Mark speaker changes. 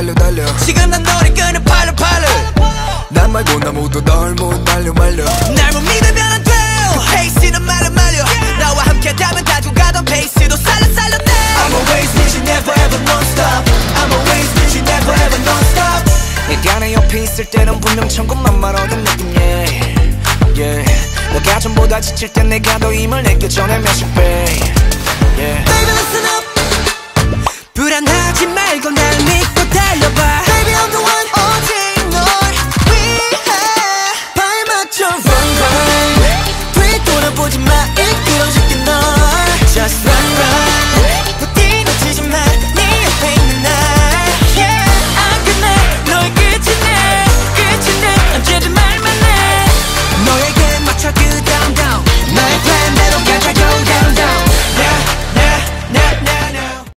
Speaker 1: 달려 달려. 지금 난 너를 끄는 팔로 팔로.
Speaker 2: 나 말고 나 모두 널 못 날려 말려.
Speaker 1: 날 못 믿으면 안돼 그 페이스는 말려 말려 나와 함께 다면 다고 가던 페이스도 살려 살려 내 I'm always bitchy never ever non stop. I'm always bitchy never ever non stop. 내 안에 옆에 있을 때는 분명 천국만 말하던 느낌 yeah yeah. 너가 전보다 지칠 땐 내가 더 힘을 내게 전에 몇십 배 yeah. Baby listen up. 불안하지 말고 날 믿고